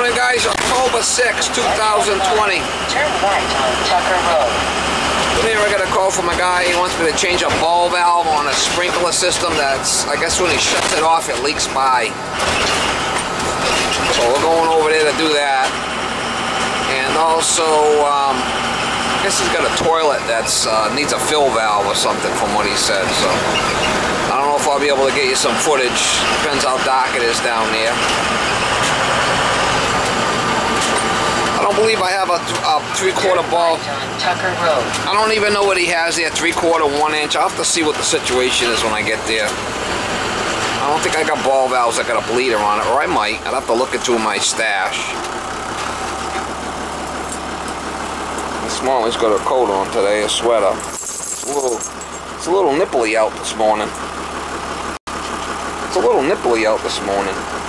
Morning guys, October 6, 2020. Turn right on Tucker Road. Today I got a call from a guy, he wants me to change a ball valve on a sprinkler system that's, I guess when he shuts it off it leaks by. So we're going over there to do that. And also, um, I guess he's got a toilet that uh, needs a fill valve or something from what he said. So I don't know if I'll be able to get you some footage. Depends how dark it is down there. I don't believe I have a, a three-quarter ball. Tucker Road. I don't even know what he has there, three-quarter, one inch. I'll have to see what the situation is when I get there. I don't think I got ball valves that got a bleeder on it, or I might. I'd have to look into my stash. Smalley's got a coat on today, a sweater. It's a little, it's a little nipply out this morning. It's a little nipply out this morning.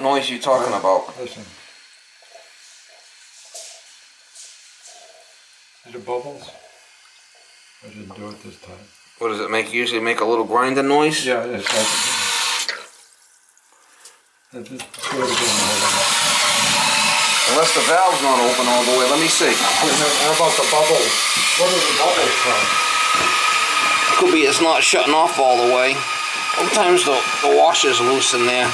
What noise are you talking about? Listen. Is it bubbles? I didn't do it this time. What does it make? Usually make a little grinding noise? Yeah, it's like. It's just sort of doing all of Unless the valve's not open all the way. Let me see. How about the bubbles? What are the bubbles from? Could be it's not shutting off all the way. Sometimes the, the washer's loose in there.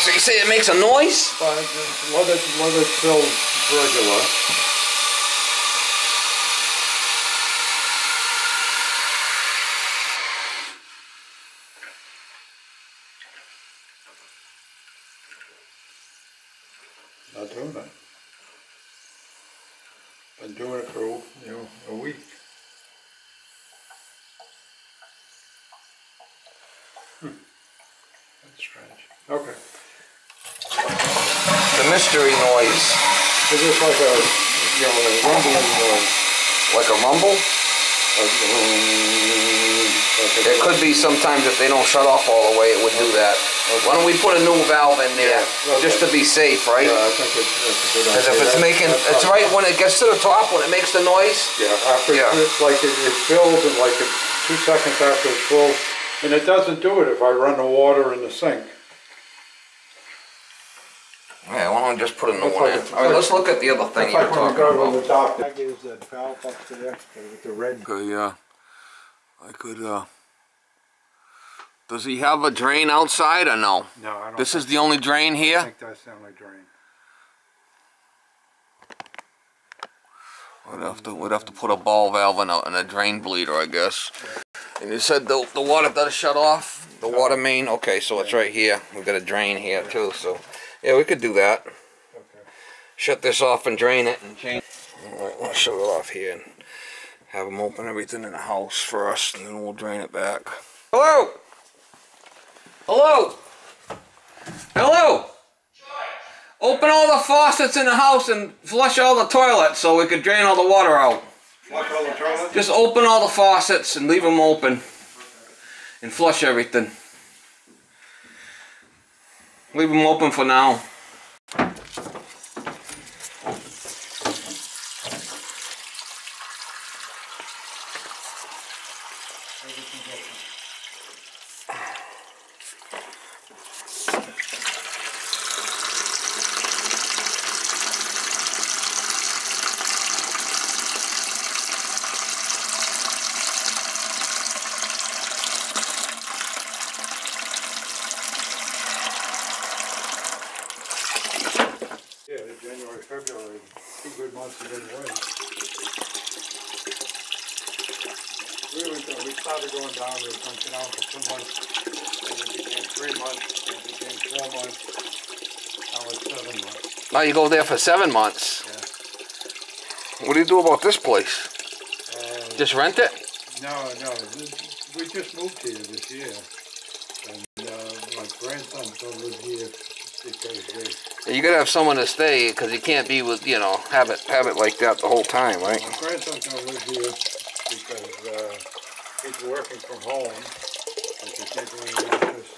So you say it makes a noise? But it, let it fill regular. Not doing it. Been doing it for, you know, a week. Hmm. That's strange. Okay. The mystery noise. It's just like a, you know, a rumbling noise. Like a rumble? Like, like a- It could be sometimes if they don't shut off all the way, it would do that. Why don't we put a new valve in there, Yeah, just to be safe, right? Yeah, I think it's, that's a good idea. Because if it's That- making, that's it's how- right when it gets to the top, when it makes the noise. Yeah, after, Yeah. it's like it, it fills in like it- two seconds after it's full, and it doesn't do it if I run the water in the sink. Yeah, why don't we just put a new That's one like in? a- All right, let's look at the other thing It's you're like when you talking go to about. the doctor. That gives that valve up there with the red. Okay, yeah. I could, uh... Does he have a drain outside or no? No, I don't. This is the only drain I here? think that's the only drain. We'd have to, we'd have to put a ball valve and a, and a drain bleeder, I guess. And you said the, the water does shut off? The water main? Okay, so it's right here. We've got a drain here too, so... Yeah, we could do that. Okay. Shut this off and drain it and change... Alright, let's shut it off here and have them open everything in the house first and then we'll drain it back. Hello? Hello? Hello? Open all the faucets in the house and flush all the toilets so we could drain all the water out. Flush all the toilets? Just open all the faucets and leave them open. And flush everything. Leave them open for now. Yeah, January, February, two good months of good rain. We went down, we started going down, we went down for two months, and it became three months, and it became four months, now it's seven months. Now you go there for seven months. Yeah. What do you do about this place? Uh, Just rent it? No, no, this- we just moved here this year, and, uh, my grandson's gonna live here because they, You gotta have someone to stay because you can't be with, you know, have it, have it like that the whole time, right? My grandson's gonna live here because, uh, he's working from home, and he can't go in the office.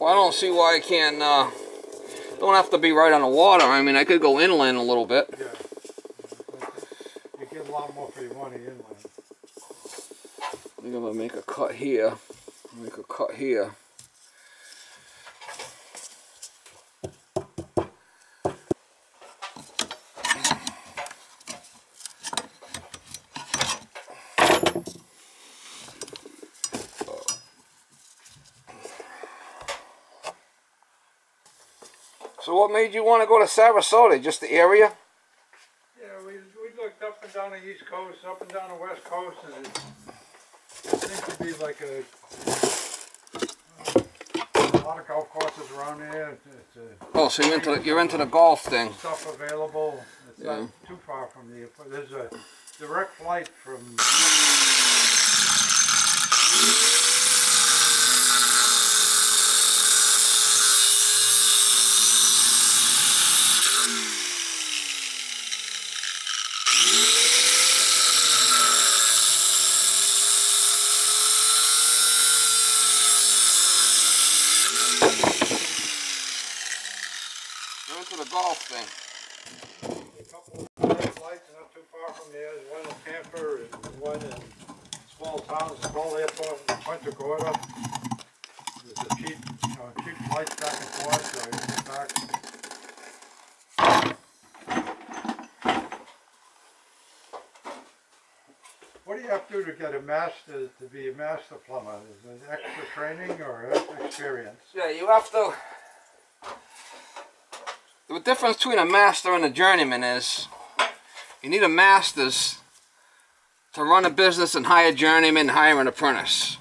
Well, I don't see why I can't, uh, don't have to be right on the water. I mean, I could go inland a little bit. Yeah. You get a lot more for your money inland. I'm gonna make a cut here. Make a cut here. So what made you want to go to Sarasota? Just the area? Yeah, we, we looked up and down the east coast, up and down the west coast, and it, seems to be like a, a lot of golf courses around there. It's, it's, uh, Oh, so you're into the, you're into the golf thing. stuff available. It's Yeah. not too far from the. Airport. There's a direct flight from. You're into the golf thing. A couple of direct flights not too far from there. There's one in Tampa and one in small towns, small airport in Punta Gorda. There's a cheap, you know, cheap flights back and forth, so you get back. What do you have to do to get a master, to be a master plumber? Is it extra training or experience? Yeah, you have to. The difference between a master and a journeyman is you need a master's to run a business and hire a journeyman, and hire an apprentice.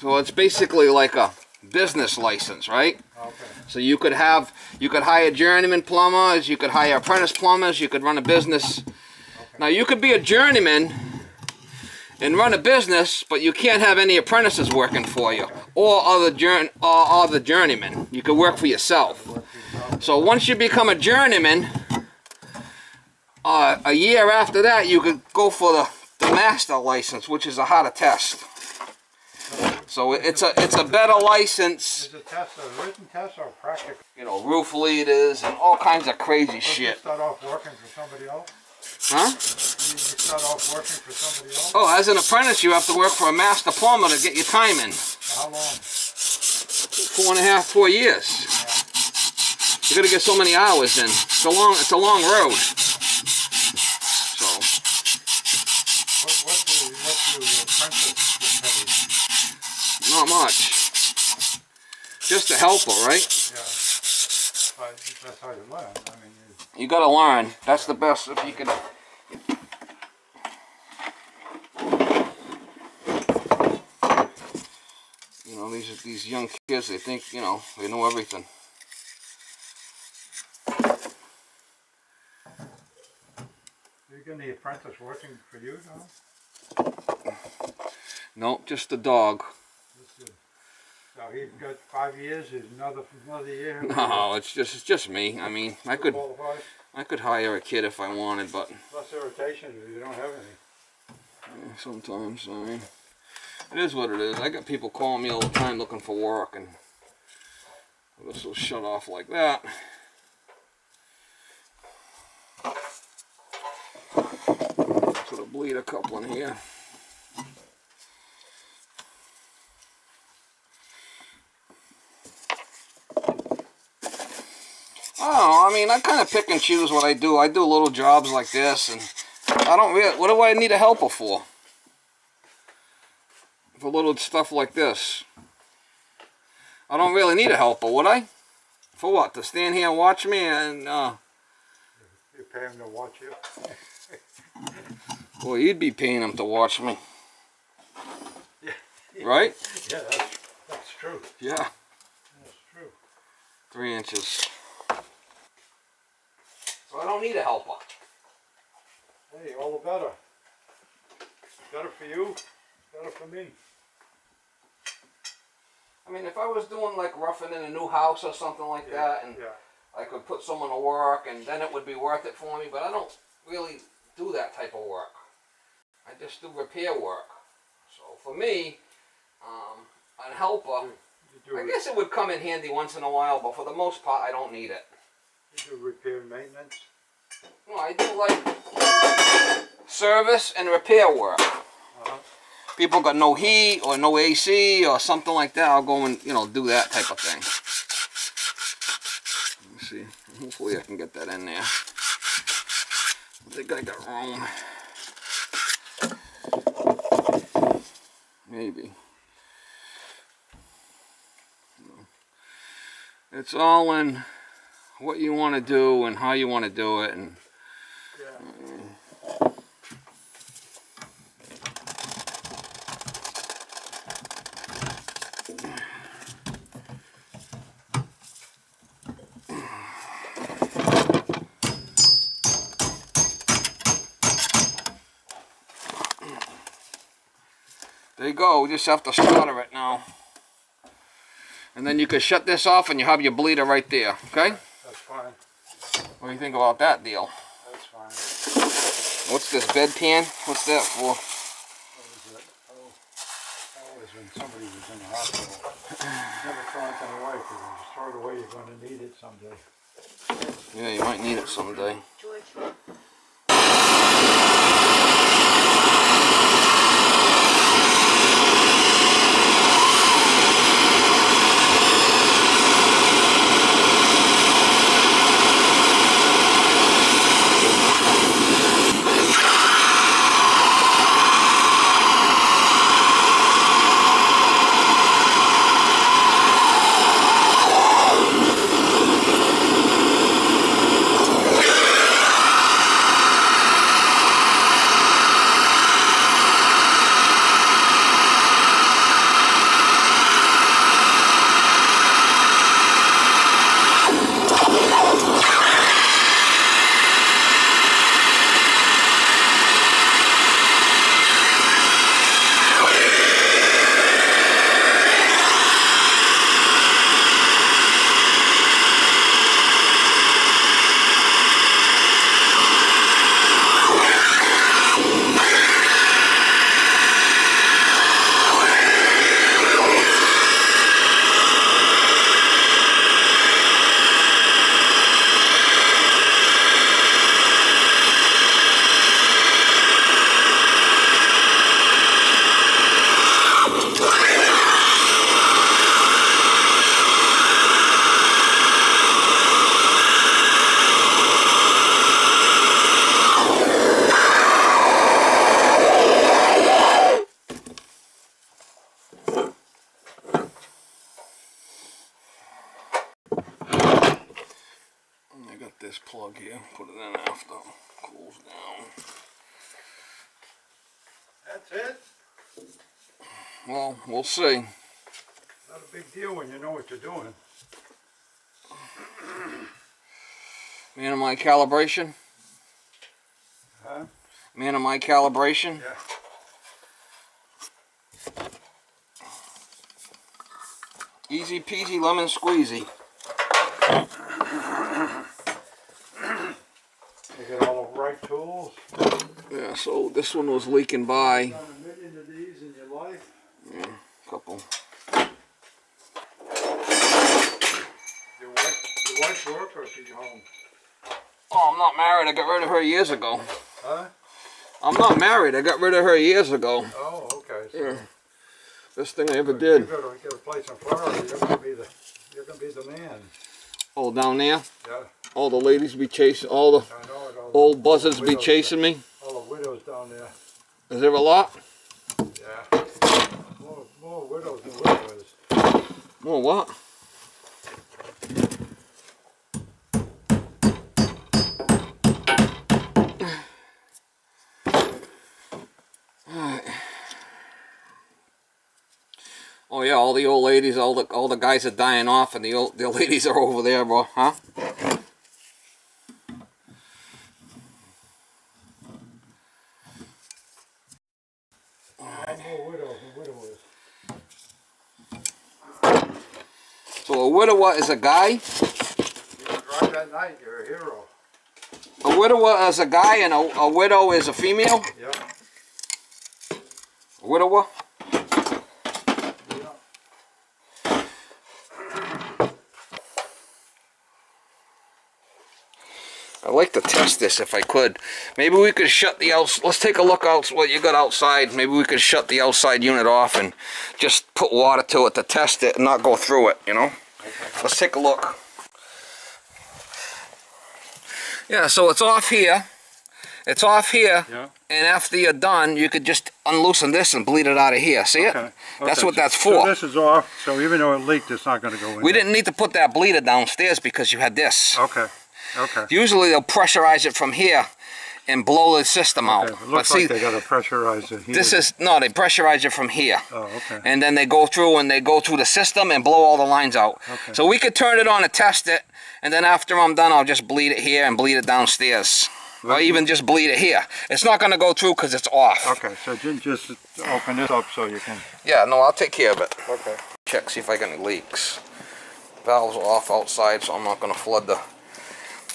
So it's basically like a business license, right? Okay. So you could have, you could hire journeyman plumbers, you could hire apprentice plumbers, you could run a business. Now you could be a journeyman and run a business, but you can't have any apprentices working for you or other jour or other journeymen. You can work for yourself. So once you become a journeyman, uh, a year after that, you could go for the, the master license, which is a harder test. So it's a it's a better license Is it test a written test or practical? you know, roof leaders and all kinds of crazy Don't you shit. start off working for somebody else? Huh? You you start off working for somebody else? Oh, as an apprentice, you have to work for a master plumber to get your time in. For how long? Four and a half, four years. You gotta get so many hours in. It's a long, it's a long road. So, What, what do, what do apprentice get paid? not much. Just a helper, right? Yeah. But that's how you learn. I mean, you, gotta learn. That's the best if you can. You know, these these young kids, they think, you know, they know everything. Are you getting the apprentice working for you now? No, just the dog. So he's got five years, he's another, another year. No, it's just it's just me. I mean, I could I could hire a kid if I wanted, but Less irritation if you don't have any. eh, sometimes I mean, it is what it is. I got people calling me all the time looking for work, and this will shut off like that. Put a bleeder couple in here. Oh, I mean, I kind of pick and choose what I do. I do little jobs like this, and I don't really. What do I need a helper for? For little stuff like this. I don't really need a helper, would I? For what? To stand here and watch me and, uh, You pay him to watch you. well, you'd be paying him to watch me. Yeah. Right? Yeah, that's, that's true. Yeah. That's true. Three inches. So I don't need a helper. Hey, all the better. Better for you, better for me. I mean, if I was doing like roughing in a new house or something like that, and Yeah. I could put someone to work, and then it would be worth it for me. But I don't really do that type of work. I just do repair work. So for me, um, a helper, I guess it would come in handy once in a while, but for the most part, I don't need it. You do repair and maintenance. No, I do like service and repair work. Uh-huh. people got no heat or no AC or something like that, I'll go and, you know, do that type of thing. Let me see. Hopefully I can get that in there. I think I got room. Maybe. It's all in what you want to do and how you want to do it and There you go, we just have to solder it now. And then you can shut this off and you have your bleeder right there, okay? What do you think about that deal? that's fine. What's this bed pan? What's that for? It? Oh, that was when somebody was in the hospital. Never throw anything away, because if you throw it away, you're gonna need it someday. Yeah, you might need it someday. Well, see. Not a big deal when you know what you're doing. Man of my calibration. Huh? Man of my calibration. Yeah. Easy peasy lemon squeezy. You get all the right tools. Yeah, so this one was leaking by. Done a million of these in your life. Yeah, couple. Your wife, your wife work or she's home? Oh, I'm not married. I got rid of her years ago. Huh? I'm not married. I got rid of her years ago. Oh, okay. So Yeah. Best thing I ever You did. gotta get a place in Florida. You're gonna be the, you're gonna be the man. Oh, down there. Yeah, All the ladies be chasing. All the know it. All, old buzzards be chasing me. all the widows down there. Is there a lot? Yeah. More, more widows than Oh, what? Oh yeah, all the old ladies, all the all the guys are dying off, and the old the ladies are over there, bro. Huh? Lot more widows than widowers. So a widower is a guy. Drive at night, you're a hero. A widower is a guy, and a, a widow is a female. Yeah. A widower. I'd like to test this if I could. Maybe we could shut the outs. Let's take a look out what you got outside. Maybe we could shut the outside unit off and just put water to it to test it and not go through it, you know? Let's take a look. Yeah, so it's off here. It's off here. Yeah. And after you're done, you could just unloosen this and bleed it out of here. See it? Okay. That's what that's So for. this is off, so even though it leaked, it's not gonna go in we there. didn't need to put that bleeder downstairs because you had this. Okay, okay. Usually they'll pressurize it from here and blow the system out. Okay, It But looks see, like they gotta pressurize it here. this is, no, they pressurize it from here. Oh, okay. And then they go through and they go through the system and blow all the lines out. Okay. So we could turn it on and test it. And then after I'm done, I'll just bleed it here and bleed it downstairs. Or even just bleed it here. It's not going to go through because it's off. Okay, so just open this up so you can, Yeah, no, I'll take care of it. okay. Check, see if I got any leaks. Valves are off outside, so I'm not going to flood the...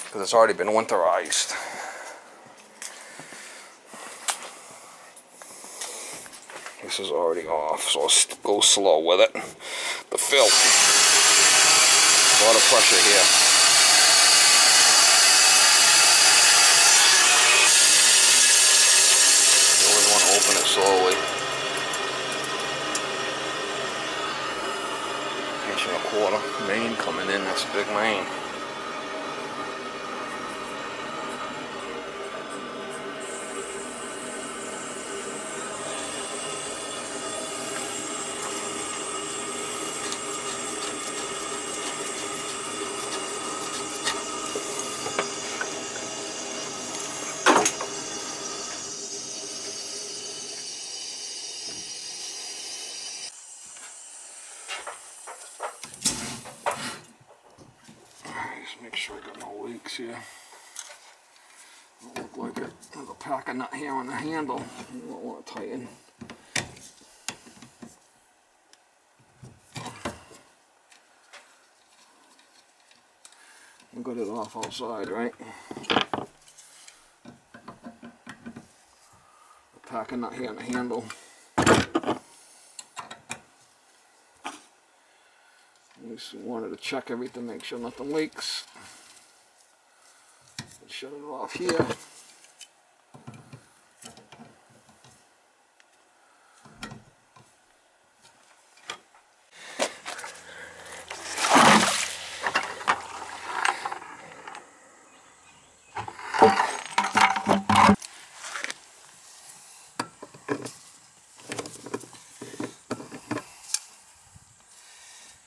Because it's already been winterized. This is already off, so I'll go slow with it. The fill. A lot of pressure here. You always want to open it slowly. Inch and a quarter. Main coming in, that's a big main. Alright, just make sure I got no leaks here. Don't look like it. There's a nut here on the handle. You don't want to tighten. I got it off outside, right? A pack of nut here on the handle. Just wanted to check everything, make sure nothing leaks. Shut it off here.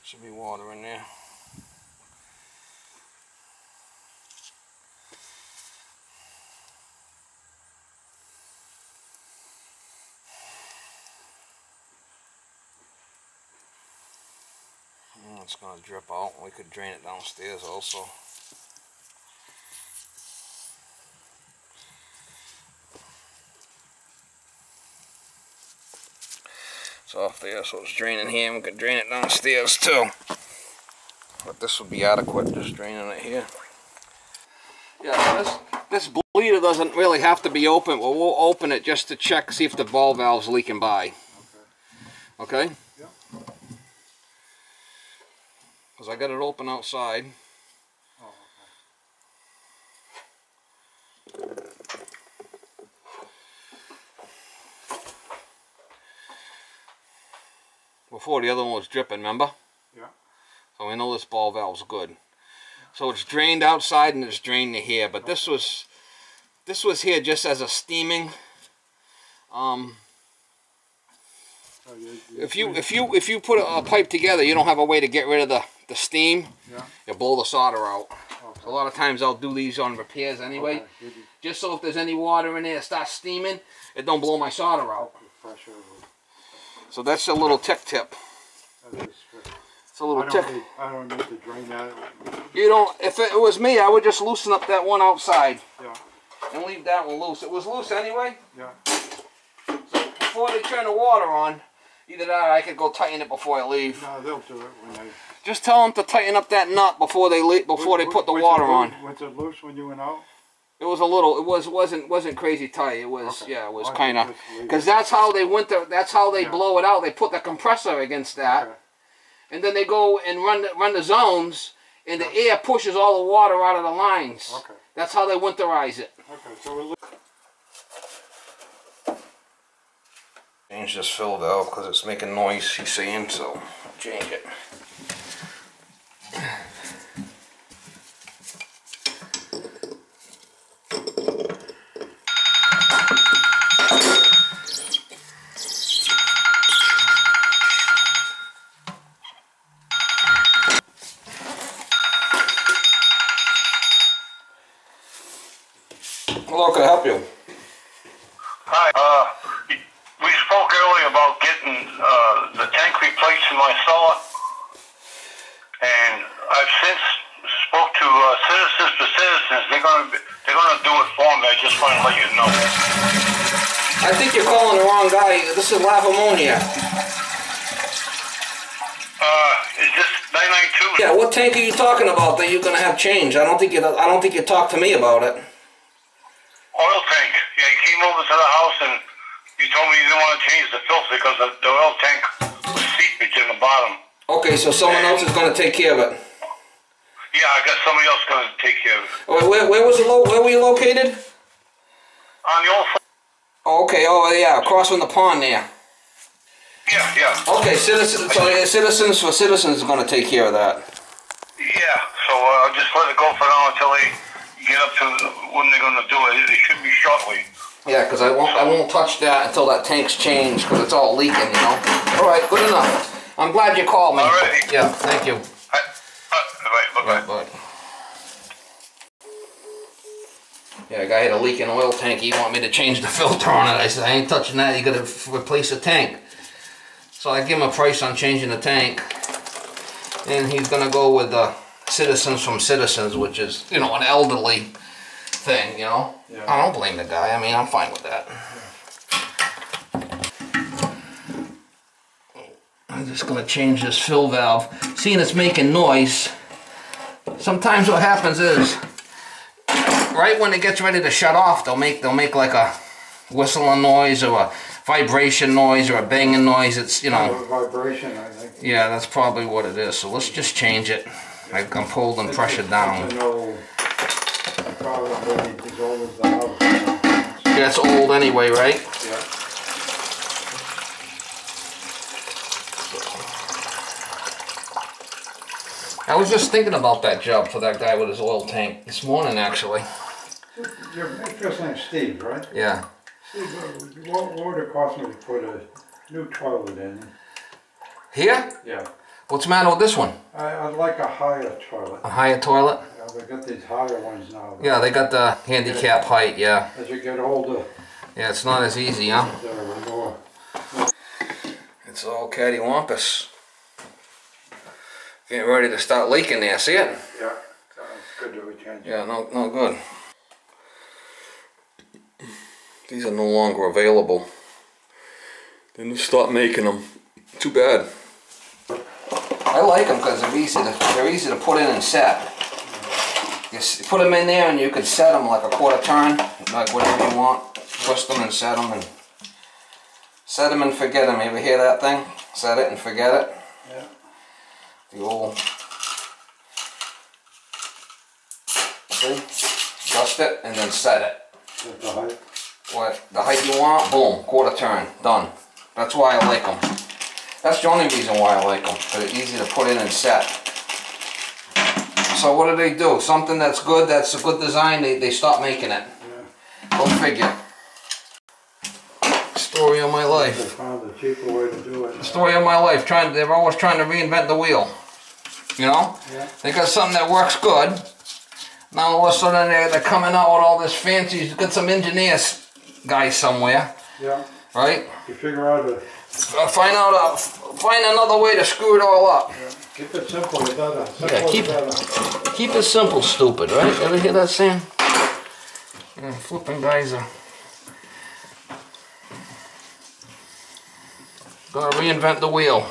Should be water in there. It's gonna drip out. We could drain it downstairs also. It's off there, so it's draining here. We could drain it downstairs too. But this would be adequate, just draining it here. Yeah, this, this bleeder doesn't really have to be open, Well, we'll open it just to check, see if the ball valve's leaking by. Okay? Yeah. Because I got it open outside. Oh, Before the other one was dripping, remember? Yeah. So we know this ball valve's good. So it's drained outside and it's drained to here, but this was this was here just as a steaming. Um, if you if you if you put a, a pipe together, you don't have a way to get rid of the the steam. Yeah. You blow the solder out. Okay. A lot of times I'll do these on repairs anyway, Okay, just so if there's any water in there that starts steaming, it don't blow my solder out. So that's a little tech tip. that is good. It's a little I tick. don't need, I don't need to drain that. You don't. If it was me, I would just loosen up that one outside Yeah, and leave that one loose. It was loose anyway. yeah. So Before they turn the water on, either that or I could go tighten it before I leave. No, they'll do it when they. Just tell them to tighten up that nut before they leave, before they put the Was water loo- on. Was it loose when you went out? It was a little. It was wasn't wasn't crazy tight. It was Okay. yeah. It was Well, kind of think let's leave because that's how they winter. That's how they Yeah. blow it out. They put the compressor against that, Okay. and then they go and run the, run the zones. and the air pushes all the water out of the lines. Okay. That's how they winterize it. Okay, so Change this fill valve because it's making noise, he's saying, so change it. Talking about that you're gonna have change? I don't think you. I don't think you talked to me about it. Oil tank. Yeah, you came over to the house and you told me you didn't wanna change the filter because the, the oil tank was seepage in the bottom. Okay, so someone else is gonna take care of it. Yeah, I got somebody else gonna take care of it. Oh, where, where, where was the lo- Where were you located? On the old, Oh, okay. Oh, yeah, across from the pond there. yeah, yeah. Okay, citizens. So citizens for citizens is gonna take care of that. Yeah, so uh, I'll just let it go for now until they get up to when they're gonna do it. It should be shortly. Yeah, because I won't. I won't touch that until that tank's changed because it's all leaking. You know. All right, good enough. I'm glad you called me. Alrighty. Yeah, thank you. Uh, right, bye-bye. Right, bud. Yeah, a guy had a leaking oil tank. He wanted me to change the filter on it. I said, I ain't touching that. You gotta replace the tank. So I give him a price on changing the tank. And he's gonna go with the Citizens from Citizens, which is, you know, an elderly thing, you know? Yeah. I don't blame the guy. I mean, I'm fine with that. I'm just gonna change this fill valve. Seeing it's making noise, sometimes what happens is, right when it gets ready to shut off, they'll make they'll make like a whistling noise or a vibration noise or a banging noise. It's you know, oh, vibration, I think. yeah, that's probably what it is. So let's just change it. I- I'm pulled and pressure down. It's old, probably as old as the house. Yeah, it's old anyway, right? Yeah. I was just thinking about that job for that guy with his oil tank this morning, actually. Your first name's Steve, right? Yeah. What, would it cost me to put a new toilet in? Here? Yeah. What's the matter with this one? I, I'd like a higher toilet. A higher toilet? Yeah, they got these higher ones now. Yeah, they got the handicap height. Yeah. As you get older, Yeah, it's not as easy, huh? more. It's all cattywampus. Getting ready to start leaking there, see it? Yeah. Good to be changed. Yeah, no, no good. These are no longer available. Then they stop making them. Too bad. I like them because they're easy to they're easy to put in and set. You put them in there and you can set them like a quarter turn, like whatever you want. Twist them and set them and set them and forget them. You ever hear that thing? Set it and forget it. Yeah. The old. See? Adjust it and then set it. The. What the height you want, boom, quarter turn, done. That's why I like them. That's the only reason why I like them. They're easy to put in and set. So what do they do? Something that's good, that's a good design, they, they stop making it. Yeah. Go figure. Story of my They life. found a cheaper way to do it. Story of my life. Trying, they're always trying to reinvent the wheel. You know? Yeah. They got something that works good. Now all of a sudden they're, they're coming out with all this fancy. You Got some engineers guys somewhere, Yeah. right? You figure out a, Uh, find out, uh, find another way to screw it all up. keep it simple, it doesn't. Simple Yeah, keep- is better. Keep it simple, stupid, right? Ever hear that saying? Yeah, flipping guys are gonna reinvent the wheel.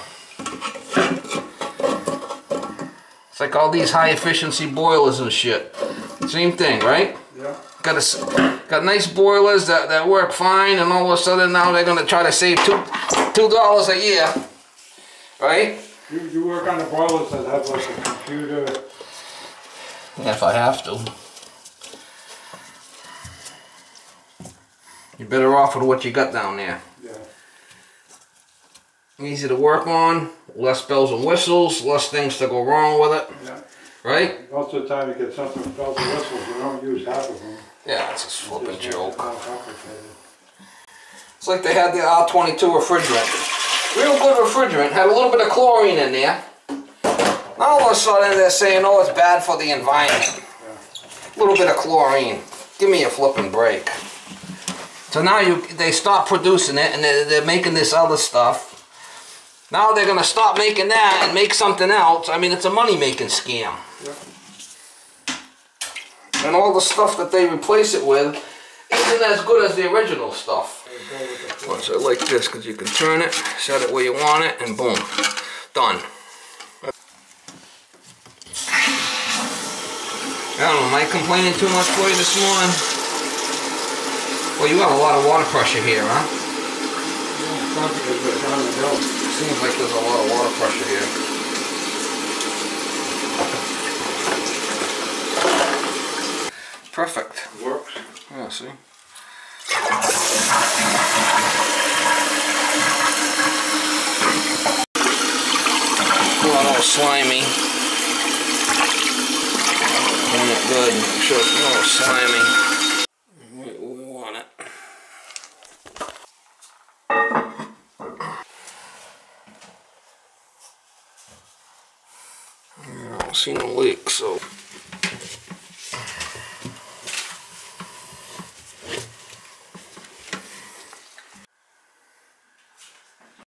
It's like all these high efficiency boilers and shit. Same thing, right? Yeah. Got a, s- got nice boilers that, that work fine, and all of a sudden now they're gonna try to save two two dollars a year, right? You, you work on the boilers that have like a computer Yeah, if I have to. You're better off with what you got down there. Yeah. Easy to work on, less bells and whistles, less things to go wrong with it, Yeah. right? Most of the time you get something with bells and whistles, you don't use half of them. Yeah, it's a flipping joke. It's like they had the R22 refrigerant. Real good refrigerant, had a little bit of chlorine in there. Now all of a sudden they're saying, oh, it's bad for the environment. A little bit of chlorine. Give me a flipping break. So now you, they stop producing it and they're, they're making this other stuff. Now they're gonna stop making that and make something else. I mean, it's a money-making scam. And all the stuff that they replace it with isn't as good as the original stuff. So I like this because you can turn it, set it where you want it, and boom, done. I don't know, am I complaining too much for you this morning? Well, you have a lot of water pressure here, huh? Something is what's on the bill. Seems like there's a lot of water pressure here. Perfect. Works. Yeah, see? Not all slimy. Want it good. Make sure it's not all slimy. We, we want it. I don't see no leaks, so